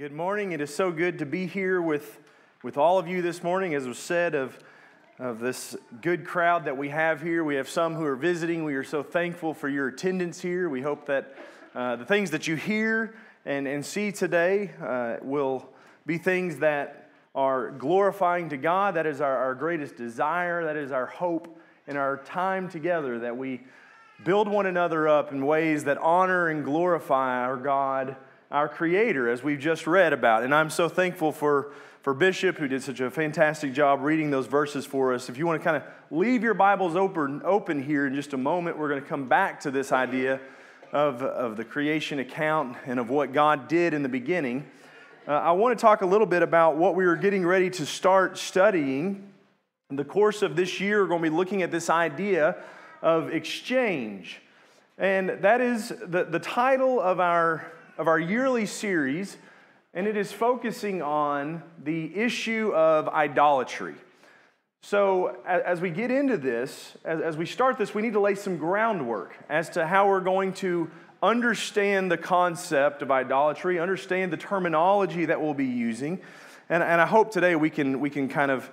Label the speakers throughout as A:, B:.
A: Good morning. It is so good to be here with, with all of you this morning. As was said, of, of this good crowd that we have here. We have some who are visiting. We are so thankful for your attendance here. We hope that uh, the things that you hear and, and see today uh, will be things that are glorifying to God. That is our, our greatest desire. That is our hope in our time together, that we build one another up in ways that honor and glorify our God our Creator, as we've just read about. And I'm so thankful for, for Bishop, who did such a fantastic job reading those verses for us. If you want to kind of leave your Bibles open, open here in just a moment, we're going to come back to this idea of, of the creation account and of what God did in the beginning. Uh, I want to talk a little bit about what we are getting ready to start studying. In the course of this year, we're going to be looking at this idea of exchange. And that is the, the title of our of our yearly series, and it is focusing on the issue of idolatry. So, as we get into this, as we start this, we need to lay some groundwork as to how we're going to understand the concept of idolatry, understand the terminology that we'll be using. And, and I hope today we can, we can kind of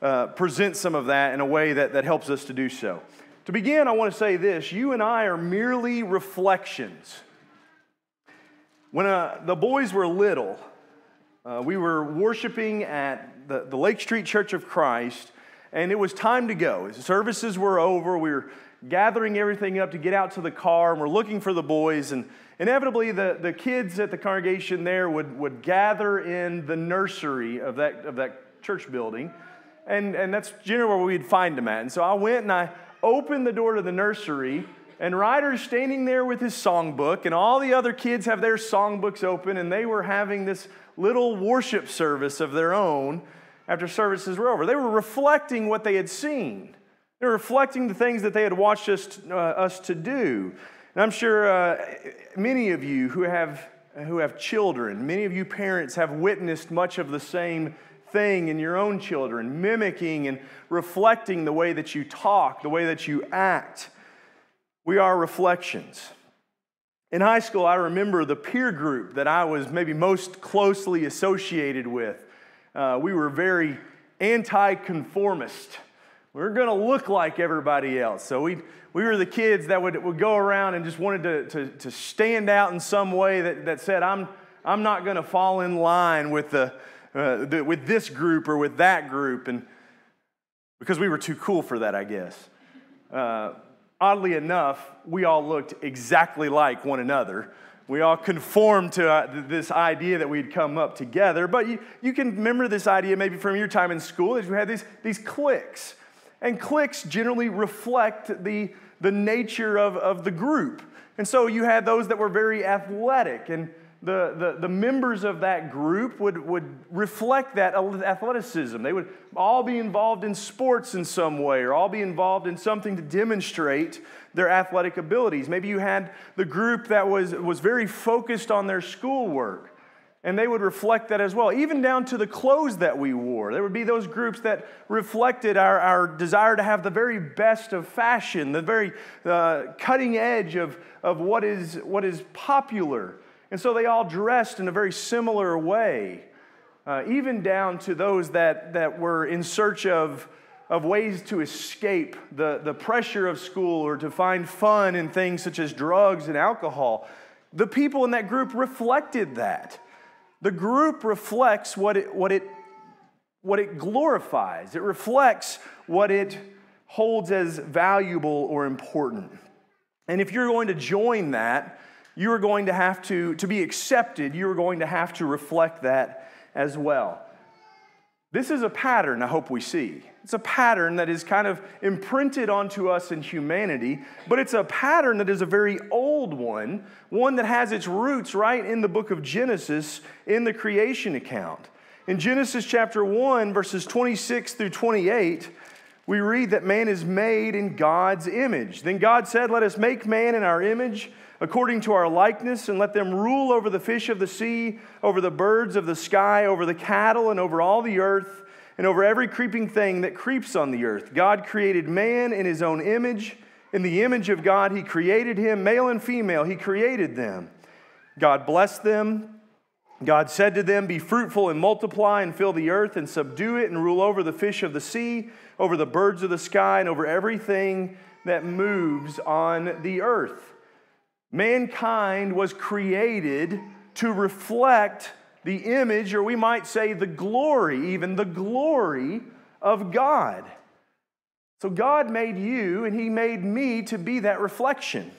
A: uh, present some of that in a way that, that helps us to do so. To begin, I want to say this you and I are merely reflections when uh, the boys were little, uh, we were worshiping at the, the Lake Street Church of Christ, and it was time to go. The services were over. We were gathering everything up to get out to the car, and we're looking for the boys. And inevitably, the, the kids at the congregation there would, would gather in the nursery of that, of that church building. And, and that's generally where we'd find them at. And so I went and I opened the door to the nursery and Ryder's standing there with his songbook, and all the other kids have their songbooks open, and they were having this little worship service of their own after services were over. They were reflecting what they had seen. They were reflecting the things that they had watched us, uh, us to do. And I'm sure uh, many of you who have, who have children, many of you parents have witnessed much of the same thing in your own children, mimicking and reflecting the way that you talk, the way that you act. We are reflections. In high school, I remember the peer group that I was maybe most closely associated with. Uh, we were very anti conformist. We were going to look like everybody else. So we, we were the kids that would, would go around and just wanted to, to, to stand out in some way that, that said, I'm, I'm not going to fall in line with, the, uh, the, with this group or with that group. And because we were too cool for that, I guess. Uh, oddly enough, we all looked exactly like one another. We all conformed to uh, this idea that we'd come up together. But you, you can remember this idea maybe from your time in school as we had these, these cliques. And cliques generally reflect the, the nature of, of the group. And so you had those that were very athletic and the, the, the members of that group would, would reflect that athleticism. They would all be involved in sports in some way or all be involved in something to demonstrate their athletic abilities. Maybe you had the group that was, was very focused on their schoolwork. And they would reflect that as well, even down to the clothes that we wore. There would be those groups that reflected our, our desire to have the very best of fashion, the very uh, cutting edge of, of what, is, what is popular. And so they all dressed in a very similar way, uh, even down to those that, that were in search of, of ways to escape the, the pressure of school or to find fun in things such as drugs and alcohol. The people in that group reflected that. The group reflects what it, what it, what it glorifies, it reflects what it holds as valuable or important. And if you're going to join that, you are going to have to, to be accepted, you are going to have to reflect that as well. This is a pattern I hope we see. It's a pattern that is kind of imprinted onto us in humanity, but it's a pattern that is a very old one, one that has its roots right in the book of Genesis in the creation account. In Genesis chapter 1, verses 26 through 28, we read that man is made in God's image. Then God said, Let us make man in our image according to our likeness, and let them rule over the fish of the sea, over the birds of the sky, over the cattle, and over all the earth, and over every creeping thing that creeps on the earth. God created man in his own image. In the image of God, he created him, male and female, he created them. God blessed them. God said to them, Be fruitful and multiply and fill the earth and subdue it and rule over the fish of the sea, over the birds of the sky, and over everything that moves on the earth. Mankind was created to reflect the image, or we might say the glory, even the glory of God. So God made you and He made me to be that reflection.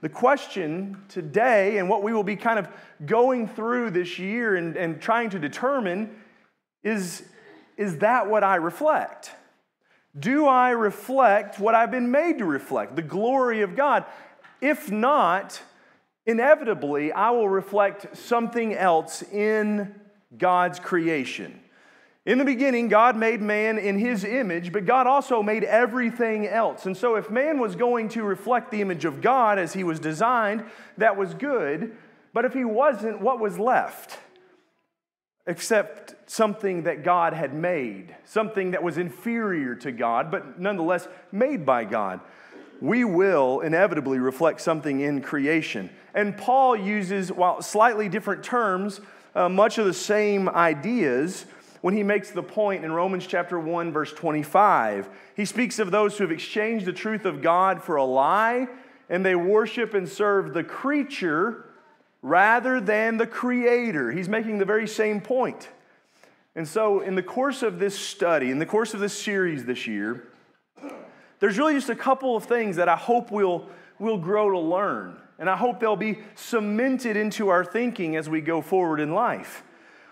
A: The question today, and what we will be kind of going through this year and, and trying to determine, is is that what I reflect? Do I reflect what I've been made to reflect, the glory of God? If not, inevitably I will reflect something else in God's creation. In the beginning, God made man in his image, but God also made everything else. And so, if man was going to reflect the image of God as he was designed, that was good. But if he wasn't, what was left? Except something that God had made, something that was inferior to God, but nonetheless made by God. We will inevitably reflect something in creation. And Paul uses, while slightly different terms, uh, much of the same ideas when he makes the point in Romans chapter 1 verse 25. He speaks of those who have exchanged the truth of God for a lie and they worship and serve the creature rather than the creator. He's making the very same point. And so in the course of this study, in the course of this series this year, there's really just a couple of things that I hope we'll, we'll grow to learn. And I hope they'll be cemented into our thinking as we go forward in life.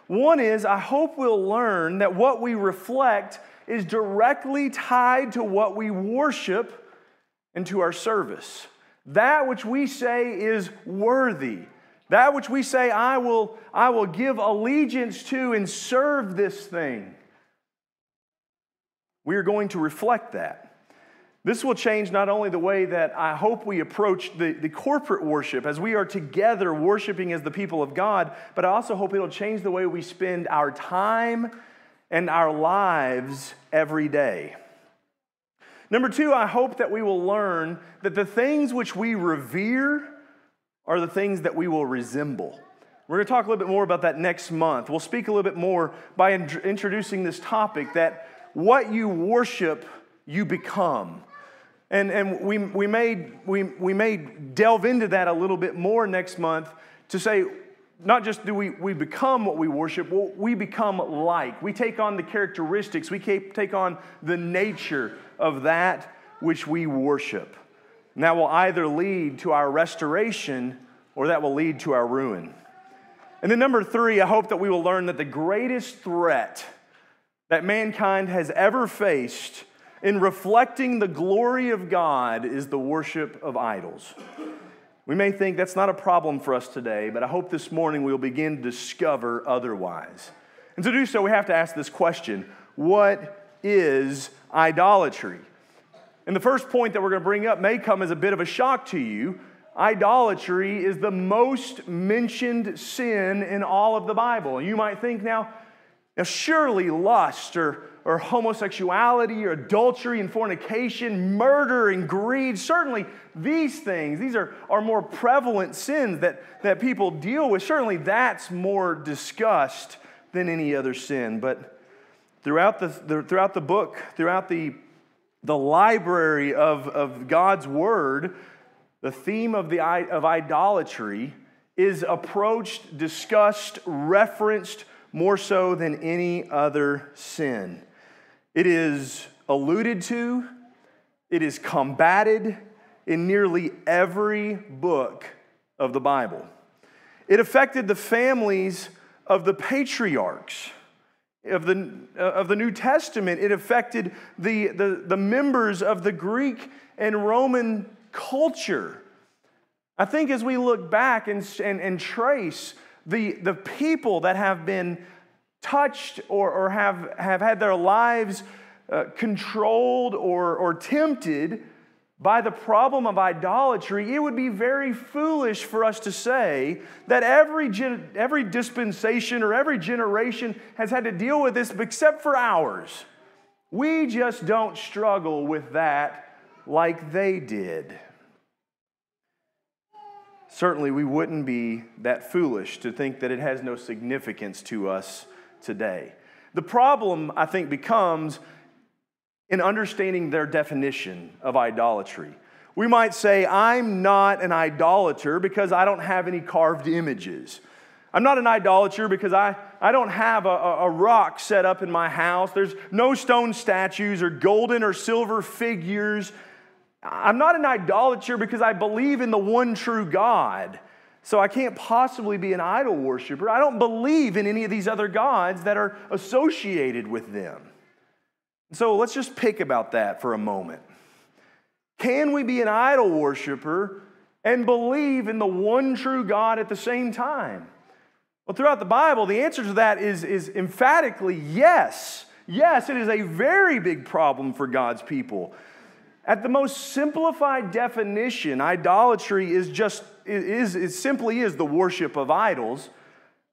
A: One is, I hope we'll learn that what we reflect is directly tied to what we worship and to our service. That which we say is worthy, that which we say, I will, I will give allegiance to and serve this thing, we are going to reflect that. This will change not only the way that I hope we approach the, the corporate worship as we are together worshiping as the people of God, but I also hope it'll change the way we spend our time and our lives every day. Number two, I hope that we will learn that the things which we revere are the things that we will resemble. We're going to talk a little bit more about that next month. We'll speak a little bit more by in- introducing this topic that what you worship, you become. And, and we, we, may, we, we may delve into that a little bit more next month to say, not just do we, we become what we worship, well, we become like. We take on the characteristics, we take on the nature of that which we worship. And that will either lead to our restoration or that will lead to our ruin. And then, number three, I hope that we will learn that the greatest threat that mankind has ever faced in reflecting the glory of God is the worship of idols. We may think that's not a problem for us today, but I hope this morning we'll begin to discover otherwise. And to do so, we have to ask this question What is idolatry? And the first point that we're going to bring up may come as a bit of a shock to you. Idolatry is the most mentioned sin in all of the Bible. And you might think now, now surely lust or or homosexuality or adultery and fornication, murder and greed. Certainly, these things, these are, are more prevalent sins that, that people deal with. Certainly, that's more discussed than any other sin. But throughout the, the throughout the book, throughout the, the library of, of God's Word, the theme of, the, of idolatry is approached, discussed, referenced more so than any other sin. It is alluded to, it is combated in nearly every book of the Bible. It affected the families of the patriarchs of the, uh, of the New Testament. It affected the, the, the members of the Greek and Roman culture. I think as we look back and, and, and trace the, the people that have been touched or, or have, have had their lives uh, controlled or, or tempted by the problem of idolatry, it would be very foolish for us to say that every, gen- every dispensation or every generation has had to deal with this except for ours. We just don't struggle with that like they did. certainly we wouldn't be that foolish to think that it has no significance to us today. The problem, I think, becomes in understanding their definition of idolatry. We might say, I'm not an idolater because I don't have any carved images. I'm not an idolater because I, I don't have a, a, rock set up in my house. There's no stone statues or golden or silver figures. I'm not an idolater because I believe in the one true God. So I can't possibly be an idol worshiper. I don't believe in any of these other gods that are associated with them. So let's just pick about that for a moment. Can we be an idol worshiper and believe in the one true God at the same time? Well, throughout the Bible, the answer to that is, is emphatically yes. Yes, it is a very big problem for God's people. At the most simplified definition, idolatry is just is it simply is the worship of idols.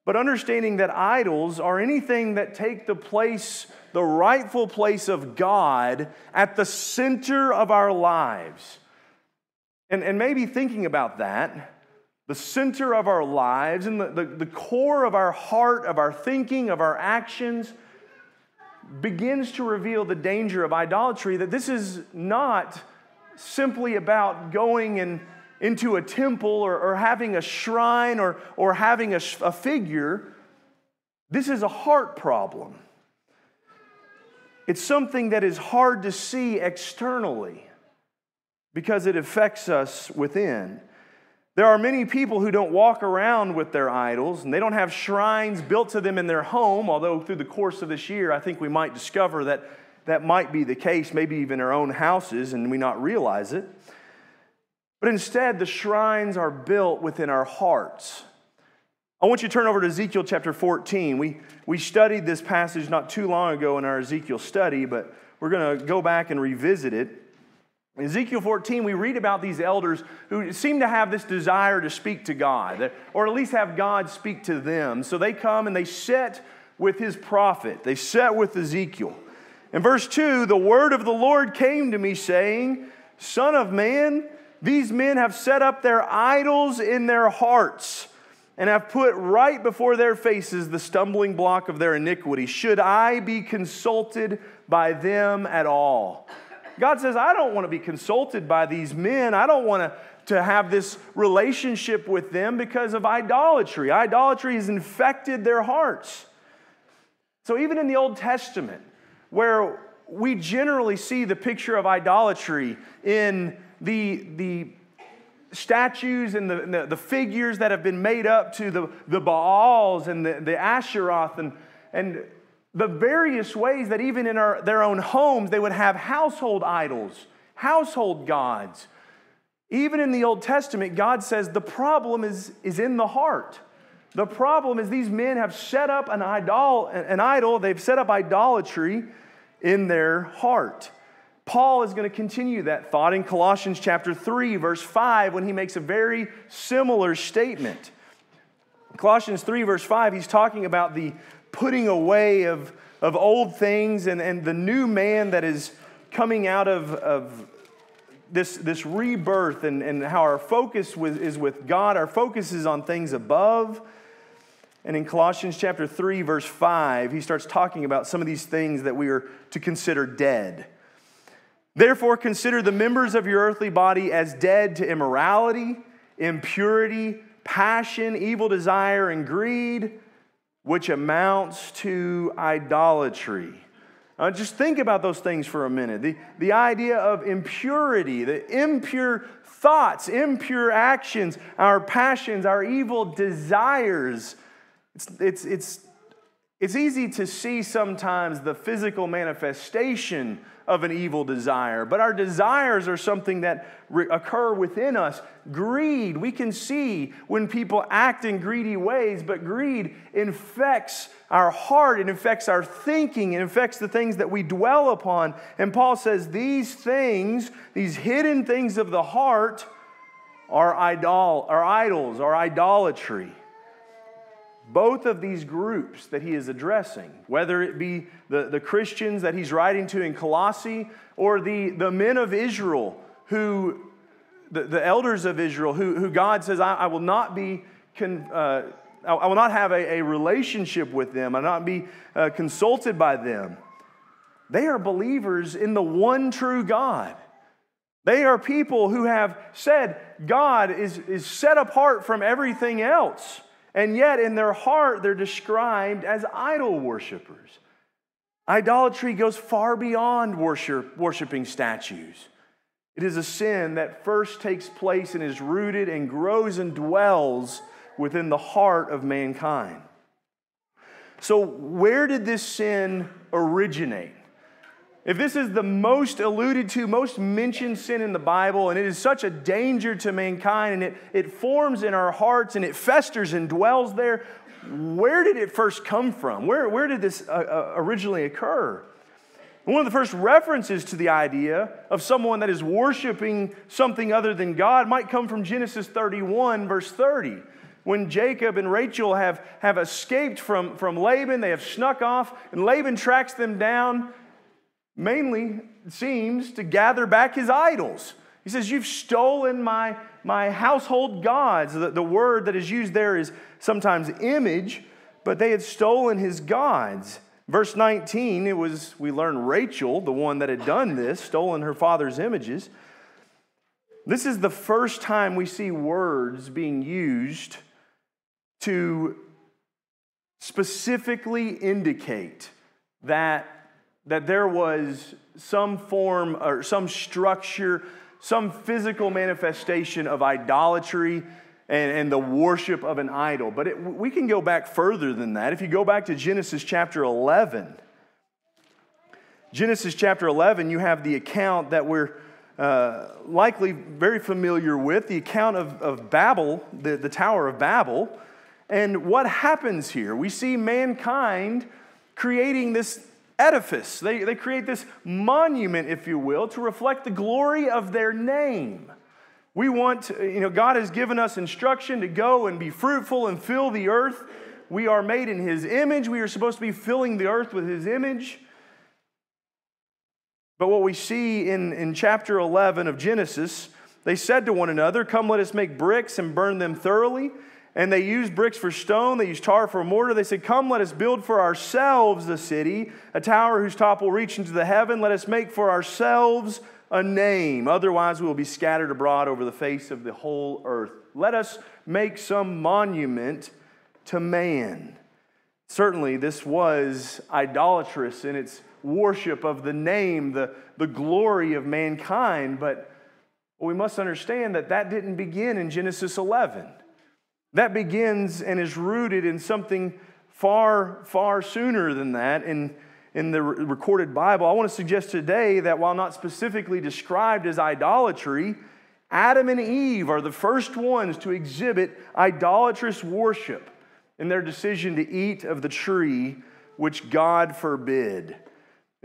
A: But understanding that idols are anything that take the place, the rightful place of God at the center of our lives. And, and maybe thinking about that, the center of our lives and the, the, the core of our heart, of our thinking, of our actions, begins to reveal the danger of idolatry that this is not simply about going and into a temple or, or having a shrine or, or having a, a figure. This is a heart problem. It's something that is hard to see externally because it affects us within. There are many people who don't walk around with their idols and they don't have shrines built to them in their home, although through the course of this year, I think we might discover that that might be the case, maybe even our own houses, and we not realize it. But instead, the shrines are built within our hearts. I want you to turn over to Ezekiel chapter 14. We, we studied this passage not too long ago in our Ezekiel study, but we're going to go back and revisit it. In Ezekiel 14, we read about these elders who seem to have this desire to speak to God, or at least have God speak to them. So they come and they sit with his prophet, they sit with Ezekiel. In verse 2, the word of the Lord came to me, saying, Son of man, these men have set up their idols in their hearts and have put right before their faces the stumbling block of their iniquity. Should I be consulted by them at all? God says, I don't want to be consulted by these men. I don't want to, to have this relationship with them because of idolatry. Idolatry has infected their hearts. So, even in the Old Testament, where we generally see the picture of idolatry in the, the statues and the, the, the, figures that have been made up to the, the Baals and the, the Asheroth and, and the various ways that even in our, their own homes they would have household idols, household gods. Even in the Old Testament, God says the problem is, is in the heart. The problem is these men have set up an idol, an idol, they've set up idolatry in their heart. Paul is going to continue that thought in Colossians chapter 3, verse 5, when he makes a very similar statement. Colossians 3, verse 5, he's talking about the putting away of, of old things and, and the new man that is coming out of, of this, this rebirth and, and how our focus with, is with God. Our focus is on things above. And in Colossians chapter 3, verse 5, he starts talking about some of these things that we are to consider dead. Therefore, consider the members of your earthly body as dead to immorality, impurity, passion, evil desire, and greed which amounts to idolatry. Uh, just think about those things for a minute. The, the idea of impurity, the impure thoughts, impure actions, our passions, our evil desires. It's, it's, it's, it's easy to see sometimes the physical manifestation of an evil desire, but our desires are something that re- occur within us. Greed, we can see when people act in greedy ways, but greed infects our heart, it infects our thinking, it infects the things that we dwell upon. And Paul says these things, these hidden things of the heart, are, idol, are idols, are idolatry both of these groups that he is addressing, whether it be the, the Christians that he's writing to in Colossae or the, the men of Israel who the, the elders of Israel, who, who God says, I, I will not be, con, uh, I, will not have a, a, relationship with them, I will not be uh, consulted by them. They are believers in the one true God. They are people who have said God is, is set apart from everything else. And yet, in their heart, they're described as idol worshippers. Idolatry goes far beyond worship, worshiping statues. It is a sin that first takes place and is rooted and grows and dwells within the heart of mankind. So, where did this sin originate? If this is the most alluded to, most mentioned sin in the Bible, and it is such a danger to mankind, and it, it forms in our hearts and it festers and dwells there, where did it first come from? Where, where did this uh, uh, originally occur? One of the first references to the idea of someone that is worshiping something other than God might come from Genesis 31, verse 30. When Jacob and Rachel have, have escaped from, from Laban, they have snuck off, and Laban tracks them down, mainly, seems, to gather back his idols. He says, You've stolen my, my household gods. The, the word that is used there is sometimes image, but they had stolen his gods. Verse 19, it was, we learn Rachel, the one that had done this, stolen her father's images. This is the first time we see words being used to specifically indicate that, that there was some form or some structure, some physical manifestation of idolatry and, and the worship of an idol. But it, we can go back further than that. If you go back to Genesis chapter 11, Genesis chapter 11, you have the account that we're uh, likely very familiar with the account of, of Babel, the, the Tower of Babel. And what happens here? We see mankind creating this edifice. They, they create this monument, if you will, to reflect the glory of their name. We want, you know, God has given us instruction to go and be fruitful and fill the earth. We are made in His image. We are supposed to be filling the earth with His image. But what we see in, in chapter 11 of Genesis, they said to one another, Come, let us make bricks and burn them thoroughly. And they used bricks for stone, they used tar for mortar. They said, Come, let us build for ourselves a city, a tower whose top will reach into the heaven. Let us make for ourselves a name. Otherwise, we will be scattered abroad over the face of the whole earth. Let us make some monument to man. Certainly, this was idolatrous in its worship of the name, the, the glory of mankind, but we must understand that that didn't begin in Genesis 11. That begins and is rooted in something far, far sooner than that. In in the recorded Bible, I want to suggest today that while not specifically described as idolatry, Adam and Eve are the first ones to exhibit idolatrous worship in their decision to eat of the tree which God forbid.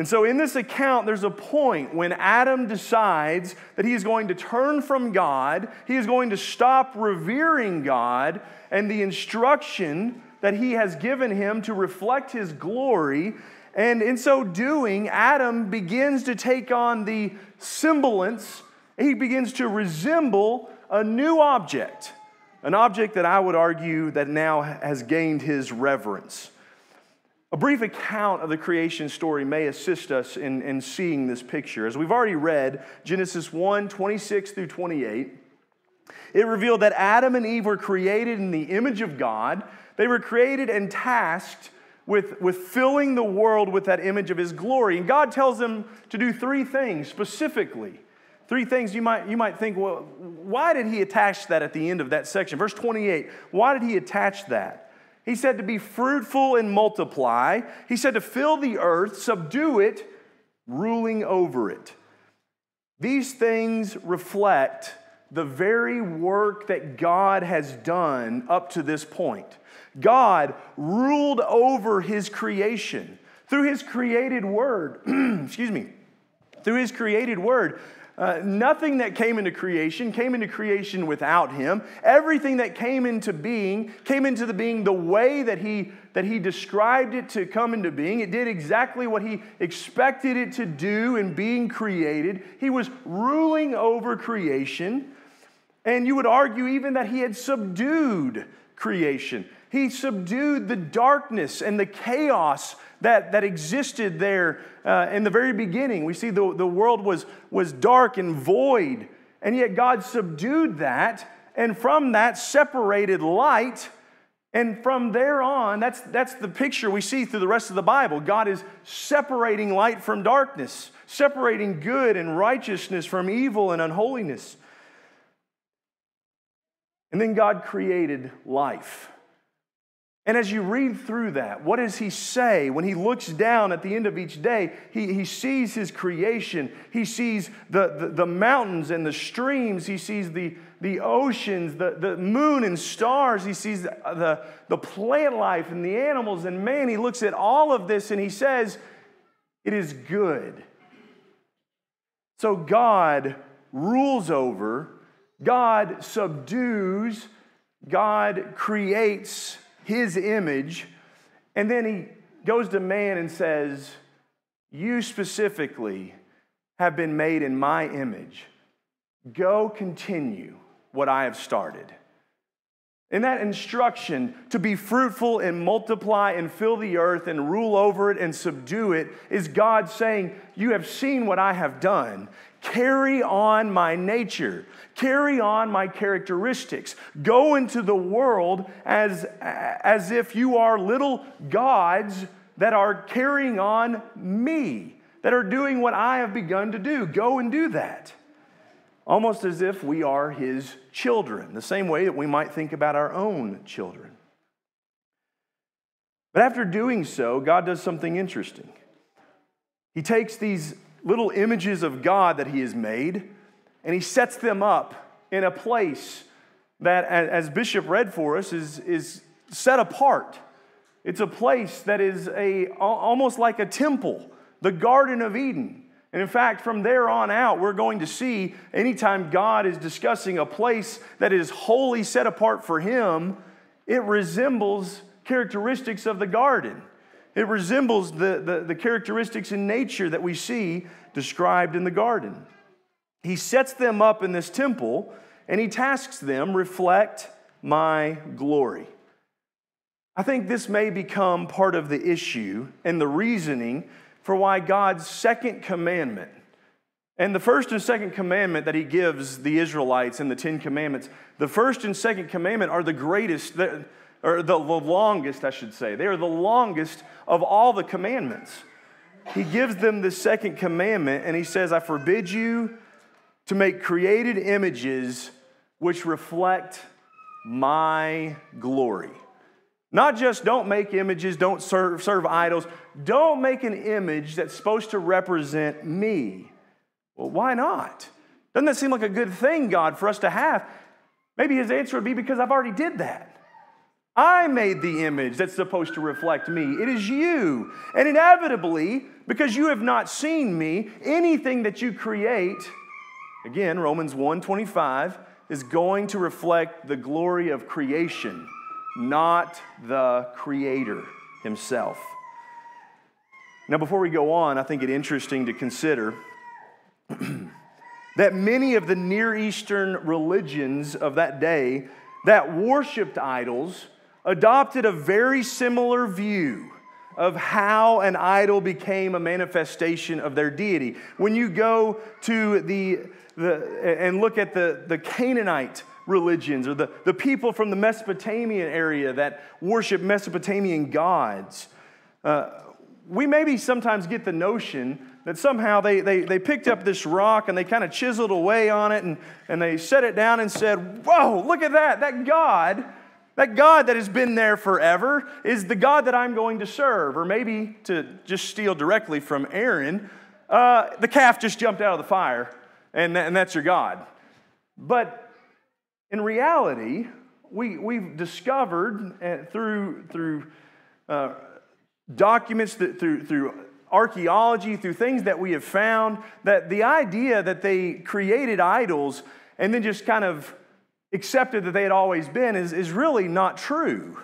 A: And so, in this account, there's a point when Adam decides that he is going to turn from God, he is going to stop revering God, and the instruction that he has given him to reflect his glory and in so doing, Adam begins to take on the semblance, he begins to resemble a new object, an object that I would argue that now has gained his reverence. A brief account of the creation story may assist us in, in seeing this picture. As we've already read, Genesis 1 26 through 28, it revealed that Adam and Eve were created in the image of God. They were created and tasked with, with filling the world with that image of his glory. And God tells them to do three things specifically. Three things you might, you might think, well, why did he attach that at the end of that section? Verse 28, why did he attach that? He said to be fruitful and multiply. He said to fill the earth, subdue it, ruling over it. These things reflect the very work that God has done up to this point. God ruled over his creation through his created word. Excuse me. Through his created word. Uh, nothing that came into creation came into creation without him. Everything that came into being came into the being the way that he, that he described it to come into being. It did exactly what he expected it to do in being created. He was ruling over creation. And you would argue even that he had subdued creation. He subdued the darkness and the chaos that, that existed there uh, in the very beginning. We see the, the world was, was dark and void, and yet God subdued that, and from that separated light. And from there on, that's, that's the picture we see through the rest of the Bible. God is separating light from darkness, separating good and righteousness from evil and unholiness. And then God created life. And as you read through that, what does he say when he looks down at the end of each day? He, he sees his creation. He sees the, the, the mountains and the streams. He sees the, the oceans, the, the moon and stars. He sees the, the, the plant life and the animals. And man, he looks at all of this and he says, It is good. So God rules over, God subdues, God creates his image. And then he goes to man and says, You specifically have been made in my image. Go continue what I have started. In that instruction to be fruitful and multiply and fill the earth and rule over it and subdue it is God saying, You have seen what I have done. Carry on my nature, carry on my characteristics. Go into the world as, as if you are little gods that are carrying on me, that are doing what I have begun to do. Go and do that. Almost as if we are his children, the same way that we might think about our own children. But after doing so, God does something interesting. He takes these little images of God that he has made, and he sets them up in a place that, as Bishop read for us, is, is set apart. It's a place that is a, almost like a temple, the Garden of Eden. And in fact, from there on out, we're going to see anytime God is discussing a place that is wholly set apart for Him, it resembles characteristics of the garden. It resembles the, the, the, characteristics in nature that we see described in the garden. He sets them up in this temple and he tasks them, reflect my glory. I think this may become part of the issue and the reasoning for why God's second commandment, and the first and second commandment that he gives the Israelites in the Ten Commandments, the first and second commandment are the greatest or the, longest, I should say. They are the longest of all the commandments. He gives them the second commandment and he says, I forbid you to make created images which reflect my glory. Not just don't make images, don't serve, serve idols. Don't make an image that's supposed to represent me. Well, why not? Doesn't that seem like a good thing, God, for us to have? Maybe his answer would be because I've already did that. I made the image that's supposed to reflect me. It is you. And inevitably, because you have not seen me, anything that you create, again, Romans 1:25, is going to reflect the glory of creation, not the creator himself. Now, before we go on, I think it interesting to consider that many of the Near Eastern religions of that day that worshiped idols adopted a very similar view of how an idol became a manifestation of their deity. When you go to the, the and look at the, the Canaanite religions or the, the people from the Mesopotamian area that worship Mesopotamian gods, uh, we maybe sometimes get the notion that somehow they, they, they picked up this rock and they kind of chiseled away on it and, and they set it down and said, Whoa, look at that. That God that God that has been there forever is the God that I'm going to serve. Or maybe to just steal directly from Aaron, uh, the calf just jumped out of the fire, and, and that's your God. But in reality, we, we've discovered uh, through, through uh, documents, that, through, through archaeology, through things that we have found, that the idea that they created idols and then just kind of accepted that they had always been is, is really not true.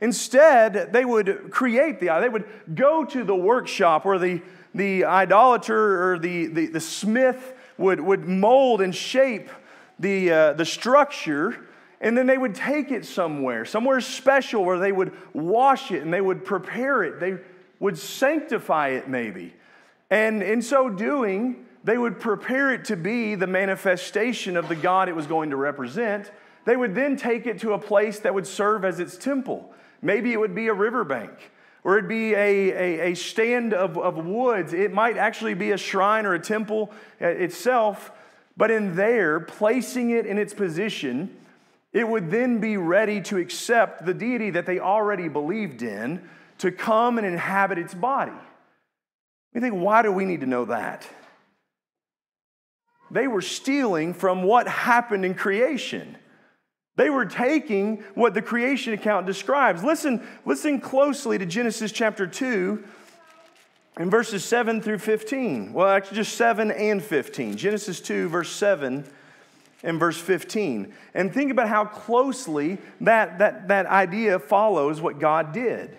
A: Instead, they would create the, they would go to the workshop where the, the idolater or the, the, the smith would, would mold and shape the, uh, the structure and then they would take it somewhere, somewhere special where they would wash it and they would prepare it. They would sanctify it, maybe. And in so doing, they would prepare it to be the manifestation of the God it was going to represent. They would then take it to a place that would serve as its temple. Maybe it would be a riverbank, or it'd be a, a, a stand of, of woods. It might actually be a shrine or a temple uh, itself, but in there, placing it in its position, it would then be ready to accept the deity that they already believed in to come and inhabit its body. You think, why do we need to know that? They were stealing from what happened in creation. They were taking what the creation account describes. Listen, listen closely to Genesis chapter 2 and verses 7 through 15. Well, actually, just 7 and 15. Genesis 2, verse 7 and verse 15. And think about how closely that, that, that idea follows what God did.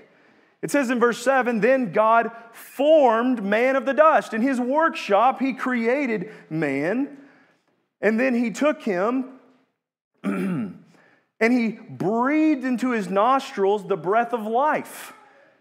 A: It says in verse 7 Then God formed man of the dust. In his workshop, he created man. And then he took him and he breathed into his nostrils the breath of life.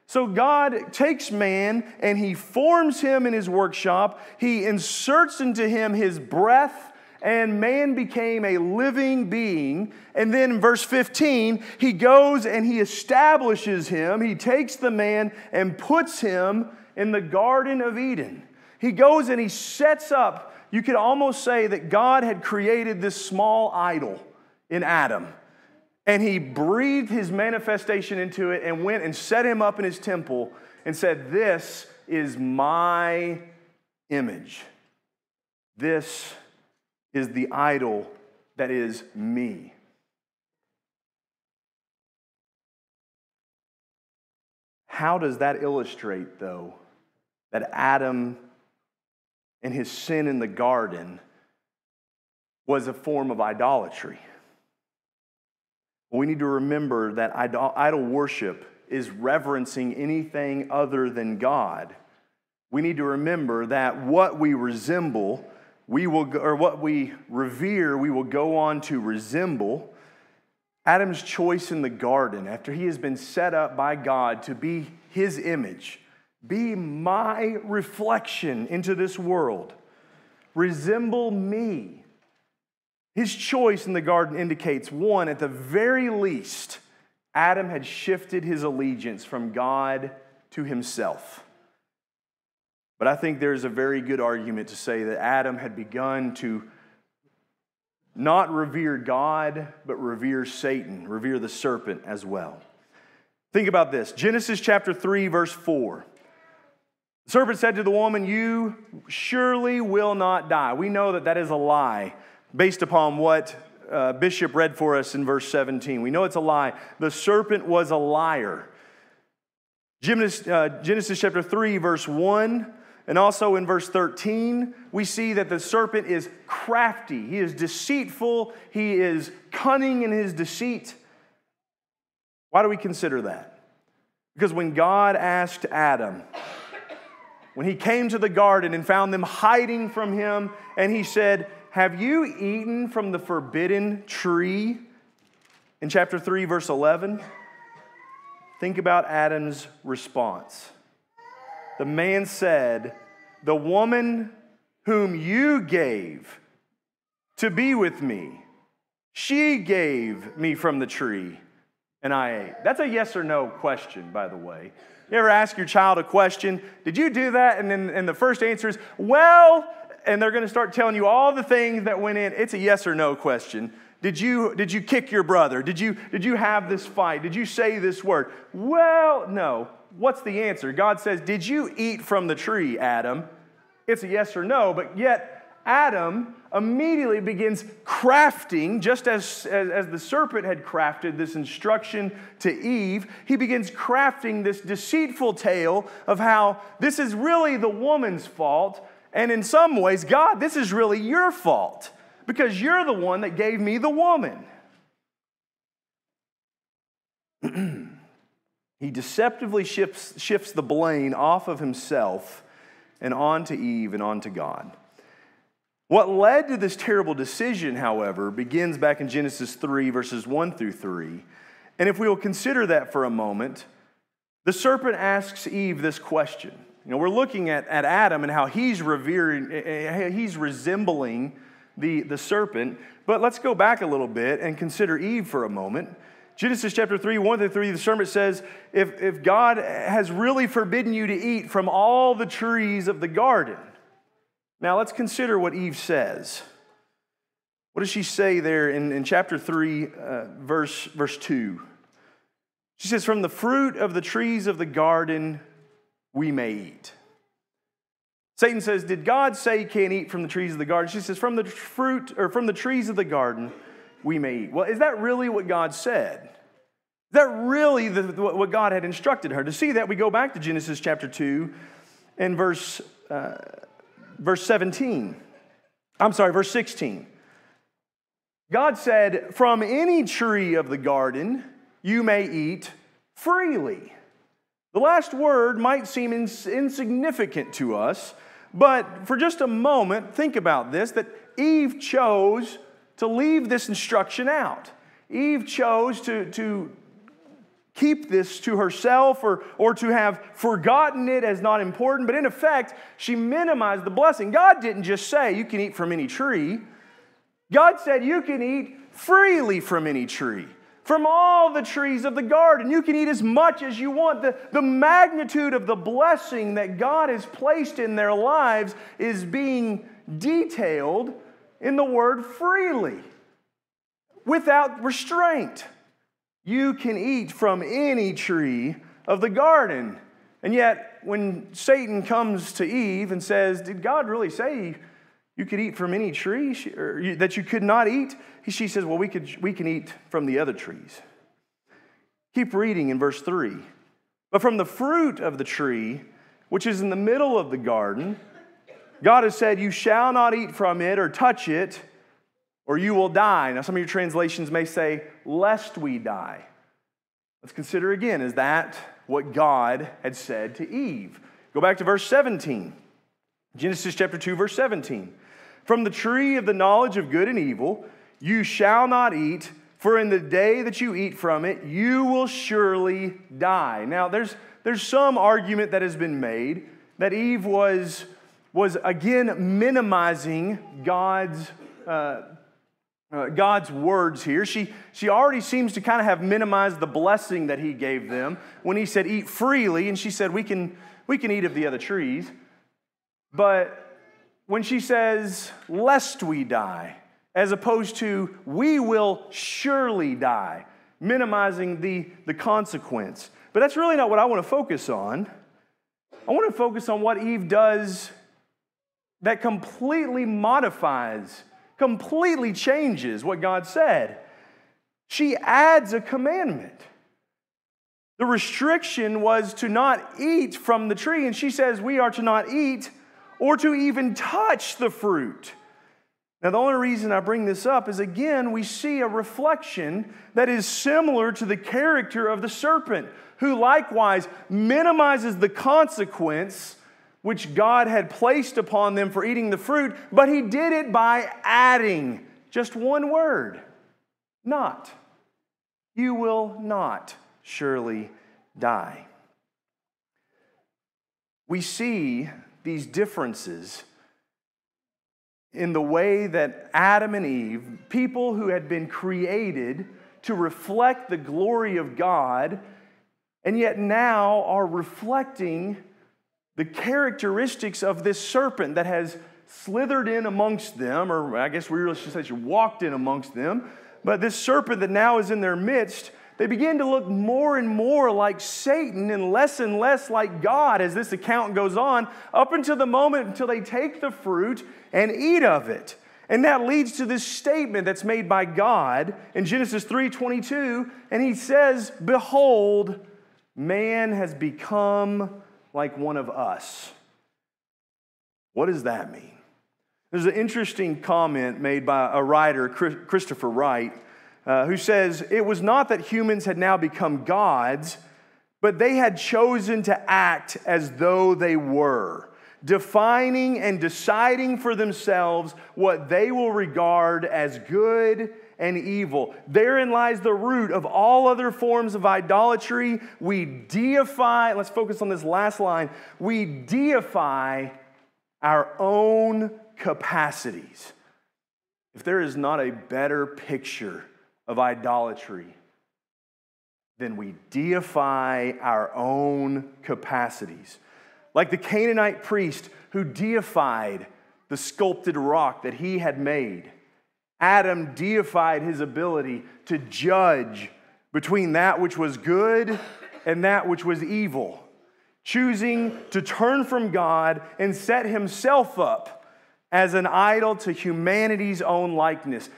A: So God takes man and he forms him in his workshop. He inserts into him his breath and man became a living being. And then in verse 15, he goes and he establishes him. He takes the man and puts him in the Garden of Eden. He goes and he sets up, you could almost say that God had created this small idol in Adam. And he breathed his manifestation into it and went and set him up in his temple and said, This is my image. This is the idol that is me. How does that illustrate, though, that Adam and his sin in the garden was a form of idolatry? We need to remember that idol worship is reverencing anything other than God. We need to remember that what we resemble we will, or what we revere, we will go on to resemble. Adam's choice in the garden, after he has been set up by God to be his image, be my reflection into this world, resemble me. His choice in the garden indicates one, at the very least, Adam had shifted his allegiance from God to himself. But I think there's a very good argument to say that Adam had begun to not revere God, but revere Satan, revere the serpent as well. Think about this Genesis chapter 3, verse 4. The serpent said to the woman, You surely will not die. We know that that is a lie based upon what uh, Bishop read for us in verse 17. We know it's a lie. The serpent was a liar. Genesis, uh, Genesis chapter 3, verse 1 and also in verse 13, we see that the serpent is crafty, he is deceitful, he is cunning in his deceit. Why do we consider that? Because when God asked Adam, when he came to the garden and found them hiding from him, and he said, Have you eaten from the forbidden tree? In chapter 3, verse 11, think about Adam's response the man said, The woman whom you gave to be with me, she gave me from the tree, and I ate. That's a yes or no question, by the way. You ever ask your child a question? Did you do that? And then and the first answer is, well, and they're going to start telling you all the things that went in. It's a yes or no question. Did you, did you kick your brother? Did you, did you have this fight? Did you say this word? Well, no what's the answer? God says, Did you eat from the tree, Adam? It's a yes or no, but yet Adam immediately begins crafting, just as, as, as, the serpent had crafted this instruction to Eve, he begins crafting this deceitful tale of how this is really the woman's fault. And in some ways, God, this is really your fault because you're the one that gave me the woman. He deceptively shifts, shifts the blame off of himself and onto Eve and onto God. What led to this terrible decision, however, begins back in Genesis 3, verses 1 through 3. And if we will consider that for a moment, the serpent asks Eve this question. You know, we're looking at, at Adam and how he's revering, eh, eh, he's resembling the, the serpent. But let's go back a little bit and consider Eve for a moment. Genesis chapter 3, 1 through 3, the serpent says, if, if God has really forbidden you to eat from all the trees of the garden. Now let's consider what Eve says. What does she say there in, in chapter 3, uh, verse, verse 2? She says, From the fruit of the trees of the garden we may eat. Satan says, Did God say you can't eat from the trees of the garden? She says, From the fruit or from the trees of the garden we may eat. Well, is that really what God said? Is that really the, what God had instructed her? To see that, we go back to Genesis chapter 2 and verse, uh, verse 17. I'm sorry, verse 16. God said, From any tree of the garden you may eat freely. The last word might seem ins- insignificant to us, but for just a moment, think about this that Eve chose to leave this instruction out. Eve chose to, to keep this to herself or, or to have forgotten it as not important, but in effect, she minimized the blessing. God didn't just say, You can eat from any tree. God said, You can eat freely from any tree, from all the trees of the garden. You can eat as much as you want. The, the magnitude of the blessing that God has placed in their lives is being detailed in the word freely, without restraint. You can eat from any tree of the garden. And yet, when Satan comes to Eve and says, Did God really say you could eat from any tree that you could not eat? She says, Well, we, could, we can eat from the other trees. Keep reading in verse 3. But from the fruit of the tree, which is in the middle of the garden, God has said, You shall not eat from it or touch it, or you will die. Now, some of your translations may say, Lest we die. Let's consider again is that what God had said to Eve? Go back to verse 17. Genesis chapter 2, verse 17. From the tree of the knowledge of good and evil, you shall not eat, for in the day that you eat from it, you will surely die. Now, there's, there's some argument that has been made that Eve was was again minimizing God's, uh, uh, God's words here. She, she already seems to kind of have minimized the blessing that he gave them when he said, Eat freely, and she said, We can, we can eat of the other trees. But when she says, Lest we die, as opposed to, We will surely die, minimizing the, the consequence. But that's really not what I want to focus on. I want to focus on what Eve does that completely modifies, completely changes what God said. She adds a commandment. The restriction was to not eat from the tree, and she says we are to not eat or to even touch the fruit. Now, the only reason I bring this up is again, we see a reflection that is similar to the character of the serpent, who likewise minimizes the consequence which God had placed upon them for eating the fruit, but he did it by adding just one word not. You will not surely die. We see these differences in the way that Adam and Eve, people who had been created to reflect the glory of God, and yet now are reflecting the characteristics of this serpent that has slithered in amongst them, or I guess we really should say she walked in amongst them, but this serpent that now is in their midst, they begin to look more and more like Satan and less and less like God as this account goes on, up until the moment until they take the fruit and eat of it. And that leads to this statement that's made by God in Genesis 3:22, and he says, "Behold, man has become like one of us. What does that mean? There's an interesting comment made by a writer, Christopher Wright, uh, who says it was not that humans had now become gods, but they had chosen to act as though they were. defining and deciding for themselves what they will regard as good and evil. Therein lies the root of all other forms of idolatry. We deify, let's focus on this last line, we deify our own capacities. If there is not a better picture of idolatry, then we deify our own capacities. Like the Canaanite priest who deified the sculpted rock that he had made. Adam deified his ability to judge between that which was good and that which was evil, choosing to turn from God and set himself up as an idol to humanity's own likeness.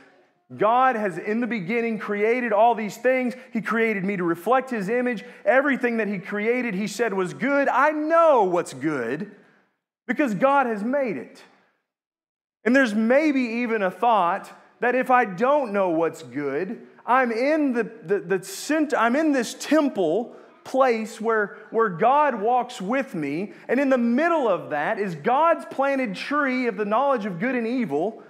A: God has in the beginning created all these things. He created me to reflect His image. Everything that He created, He said was good. I know what's good because God has made it. And there's maybe even a thought that if I don't know what's good, I'm in the, the, the I'm in this temple place where, where God walks with me, and in the middle of that is God's planted tree of the knowledge of good and evil.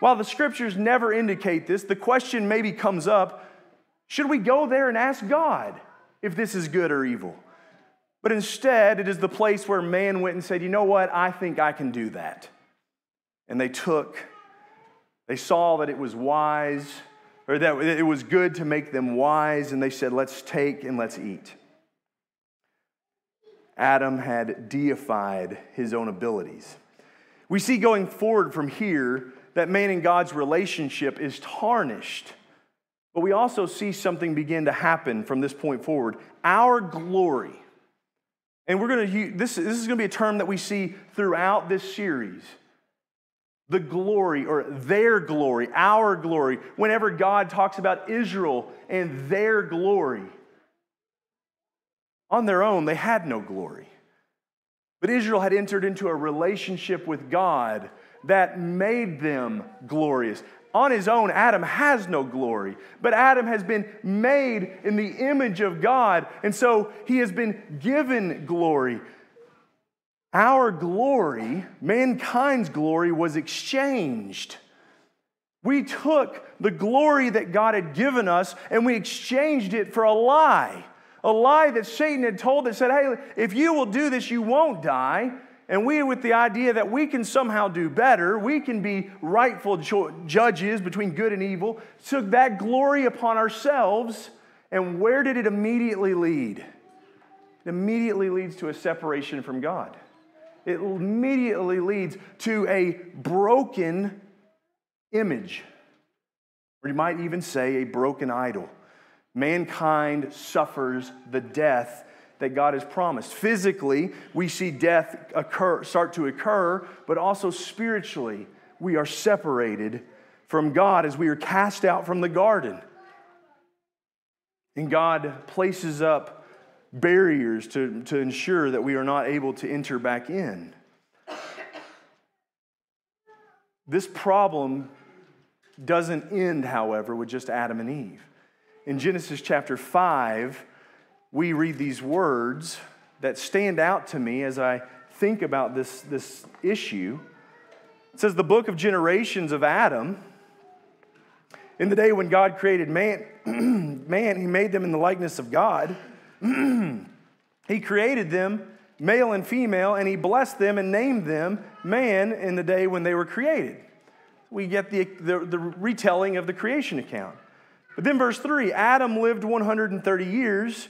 A: While the scriptures never indicate this, the question maybe comes up should we go there and ask God if this is good or evil? But instead, it is the place where man went and said, You know what? I think I can do that. And they took they saw that it was wise, or that it was good to make them wise, and they said, Let's take and let's eat. Adam had deified his own abilities. We see going forward from here that man and God's relationship is tarnished. But we also see something begin to happen from this point forward. Our glory. And we're going to this, this is going to be a term that we see throughout this series the glory or their glory, our glory, whenever God talks about Israel and their glory. On their own, they had no glory. But Israel had entered into a relationship with God that made them glorious. On his own, Adam has no glory, but Adam has been made in the image of God, and so he has been given glory. Our glory, mankind's glory, was exchanged. We took the glory that God had given us and we exchanged it for a lie. A lie that Satan had told that said, hey, if you will do this, you won't die. And we, with the idea that we can somehow do better, we can be rightful judges between good and evil, took that glory upon ourselves. And where did it immediately lead? It immediately leads to a separation from God it immediately leads to a broken image, or you might even say a broken idol. Mankind suffers the death that God has promised. Physically, we see death occur, start to occur, but also spiritually, we are separated from God as we are cast out from the garden. And God places up barriers to, to ensure that we are not able to enter back in. This problem doesn't end, however, with just Adam and Eve. In Genesis chapter 5, we read these words that stand out to me as I think about this, this issue. It says, The book of generations of Adam. In the day when God created man, man, he made them in the likeness of God. he created them, male and female, and he blessed them and named them man in the day when they were created. We get the, the, the retelling of the creation account. But then, verse 3 Adam lived 130 years.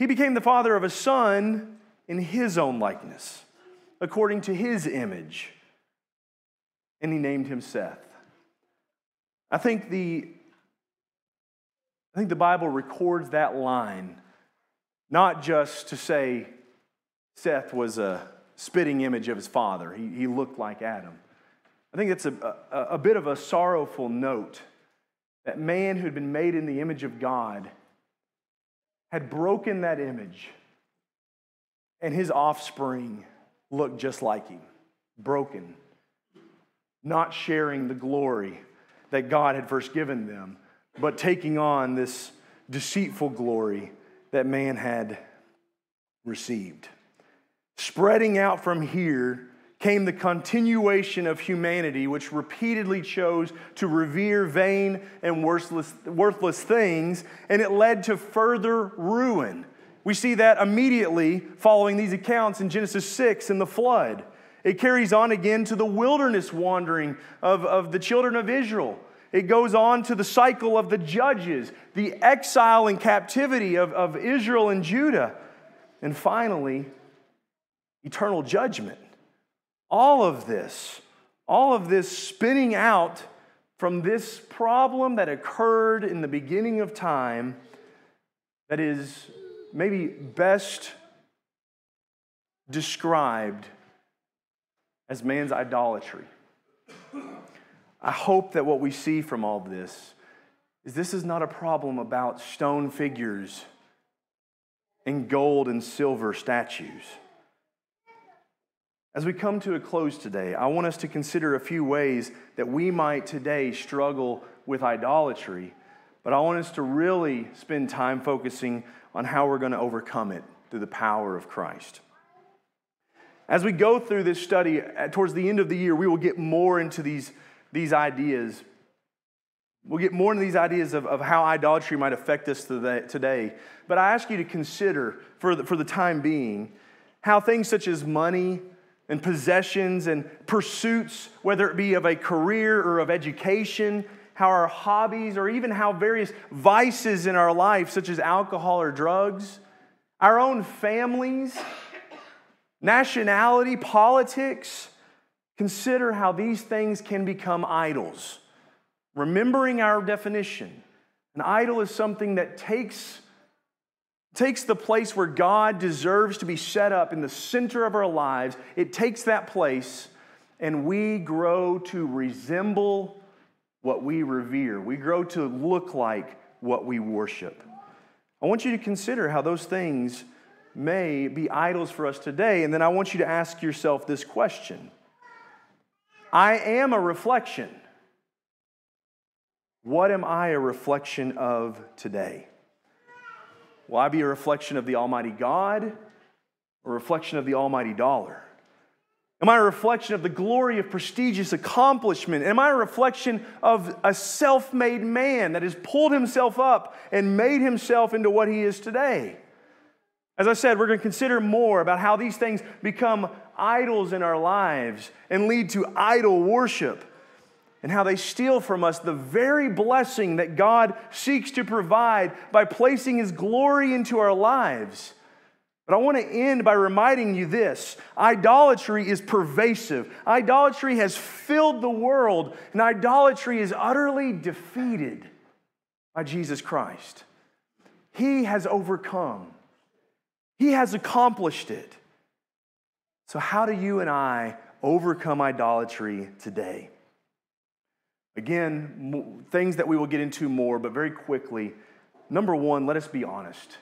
A: He became the father of a son in his own likeness, according to his image. And he named him Seth. I think the, I think the Bible records that line not just to say Seth was a spitting image of his father, he, he looked like Adam. I think it's a, a, a bit of a sorrowful note that man who'd been made in the image of God had broken that image, and his offspring looked just like him, broken, not sharing the glory that God had first given them, but taking on this deceitful glory that man had received. spreading out from here came the continuation of humanity, which repeatedly chose to revere vain and worthless, worthless things, and it led to further ruin. We see that immediately following these accounts in Genesis 6 and the flood. It carries on again to the wilderness wandering of, of the children of Israel. It goes on to the cycle of the judges, the exile and captivity of, of Israel and Judah, and finally, eternal judgment. All of this, all of this spinning out from this problem that occurred in the beginning of time that is maybe best described as man's idolatry. I hope that what we see from all this is this is not a problem about stone figures and gold and silver statues. As we come to a close today, I want us to consider a few ways that we might today struggle with idolatry, but I want us to really spend time focusing on how we're going to overcome it through the power of Christ. As we go through this study, uh, towards the end of the year, we will get more into these, these ideas. We'll get more into these ideas of, of how idolatry might affect us today. But I ask you to consider, for the, for the time being, how things such as money, and possessions and pursuits, whether it be of a career or of education, how our hobbies, or even how various vices in our life, such as alcohol or drugs, our own families, nationality, politics, consider how these things can become idols. Remembering our definition, an idol is something that takes takes the place where God deserves to be set up in the center of our lives, it takes that place, and we grow to resemble what we revere. We grow to look like what we worship. I want you to consider how those things may be idols for us today, and then I want you to ask yourself this question I am a reflection. What am I a reflection of today? Will I be a reflection of the Almighty God or a reflection of the Almighty dollar? Am I a reflection of the glory of prestigious accomplishment? Am I a reflection of a self made man that has pulled himself up and made himself into what he is today? As I said, we're going to consider more about how these things become idols in our lives and lead to idol worship and how they steal from us the very blessing that God seeks to provide by placing His glory into our lives. But I want to end by reminding you this idolatry is pervasive. Idolatry has filled the world, and idolatry is utterly defeated by Jesus Christ. He has overcome, He has accomplished it. So, how do you and I overcome idolatry today? Again, things that we will get into more, but very quickly. Number one, let us be honest.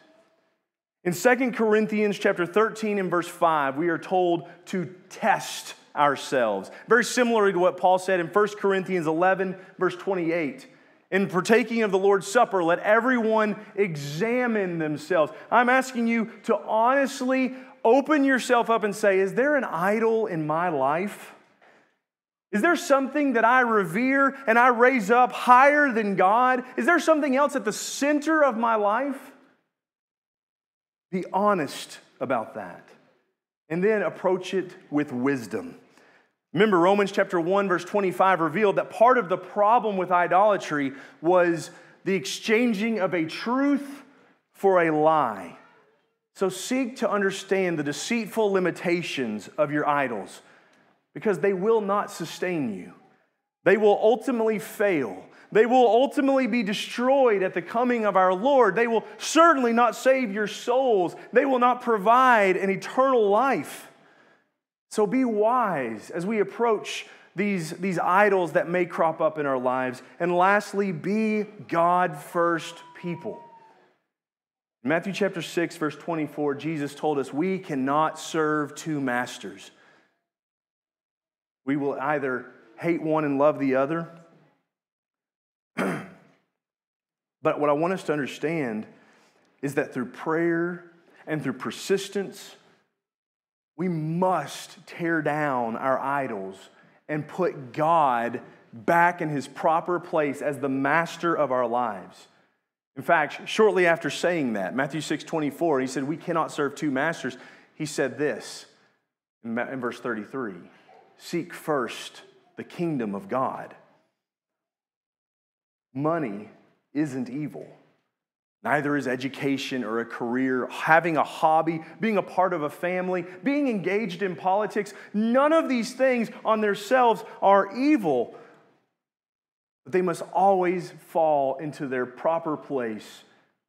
A: In 2 Corinthians chapter 13 and verse 5, we are told to test ourselves. Very similar to what Paul said in 1 Corinthians 11, verse 28. In partaking of the Lord's Supper, let everyone examine themselves. I'm asking you to honestly open yourself up and say, Is there an idol in my life? Is there something that I revere and I raise up higher than God? Is there something else at the center of my life? Be honest about that. And then approach it with wisdom. Remember, Romans chapter 1, verse 25 revealed that part of the problem with idolatry was the exchanging of a truth for a lie. So seek to understand the deceitful limitations of your idols because they will not sustain you. They will ultimately fail. They will ultimately be destroyed at the coming of our Lord. They will certainly not save your souls. They will not provide an eternal life. So be wise as we approach these, these idols that may crop up in our lives. And lastly, be God first people. In Matthew chapter 6, verse 24, Jesus told us we cannot serve two masters. We will either hate one and love the other. but what I want us to understand is that through prayer and through persistence, we must tear down our idols and put God back in his proper place as the master of our lives. In fact, shortly after saying that, Matthew 6 24, he said, We cannot serve two masters. He said this in verse 33 Seek first the kingdom of God. Money isn't evil. Neither is education or a career, having a hobby, being a part of a family, being engaged in politics. None of these things on themselves are evil, but they must always fall into their proper place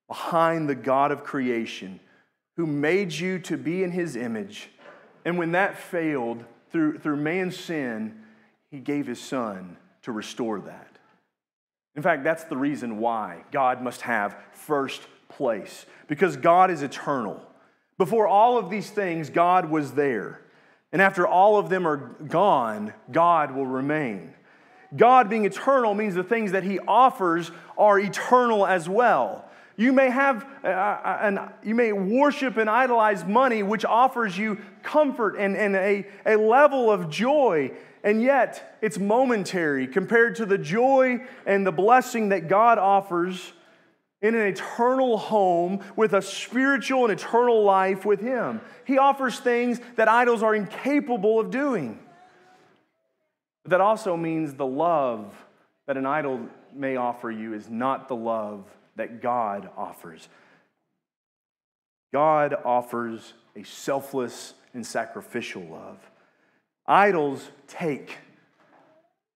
A: behind the God of creation who made you to be in his image. And when that failed through, through man's sin, he gave his son to restore that. In fact, that's the reason why God must have first place, because God is eternal. Before all of these things, God was there. And after all of them are gone, God will remain. God being eternal means the things that He offers are eternal as well. You may have, uh, uh and you may worship and idolize money, which offers you comfort and, and a, a level of joy and yet it's momentary compared to the joy and the blessing that God offers in an eternal home with a spiritual and eternal life with Him. He offers things that idols are incapable of doing. But that also means the love that an idol may offer you is not the love that God offers. God offers a selfless and sacrificial love. Idols take,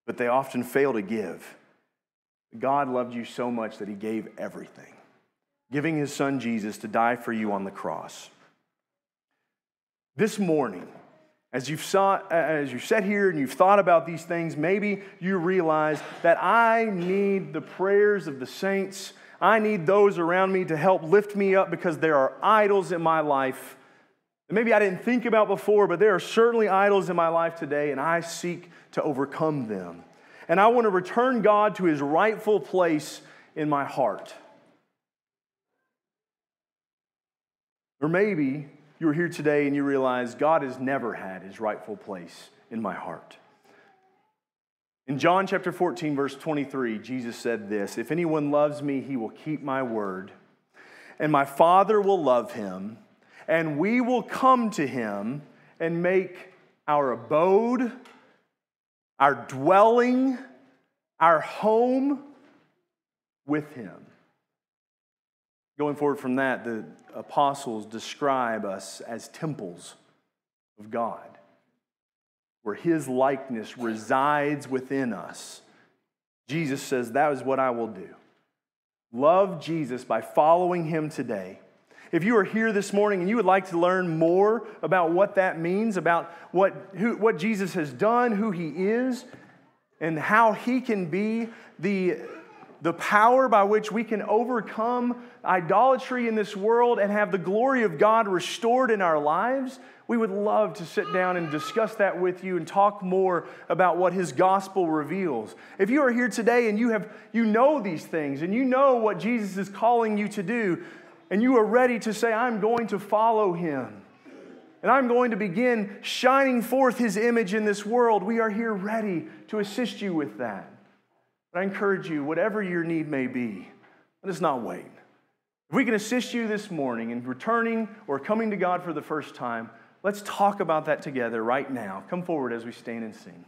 A: but they often fail to give. God loved you so much that he gave everything, giving his son Jesus to die for you on the cross. This morning, as you've saw, as you sat here and you've thought about these things, maybe you realize that I need the prayers of the saints. I need those around me to help lift me up because there are idols in my life that maybe I didn't think about before, but there are certainly idols in my life today, and I seek to overcome them. And I want to return God to his rightful place in my heart. Or maybe you're here today and you realize God has never had his rightful place in my heart. In John chapter 14, verse 23, Jesus said this If anyone loves me, he will keep my word, and my Father will love him and we will come to him and make our abode, our dwelling, our home with him. Going forward from that, the apostles describe us as temples of God, where his likeness resides within us. Jesus says, That is what I will do. Love Jesus by following him today if you are here this morning and you would like to learn more about what that means, about what, who, what Jesus has done, who he is, and how he can be the, the power by which we can overcome idolatry in this world and have the glory of God restored in our lives, we would love to sit down and discuss that with you and talk more about what his gospel reveals. If you are here today and you have you know these things and you know what Jesus is calling you to do, and you are ready to say, I'm going to follow him. And I'm going to begin shining forth his image in this world. We are here ready to assist you with that. But I encourage you, whatever your need may be, let us not wait. If we can assist you this morning in returning or coming to God for the first time, let's talk about that together right now. Come forward as we stand and sing.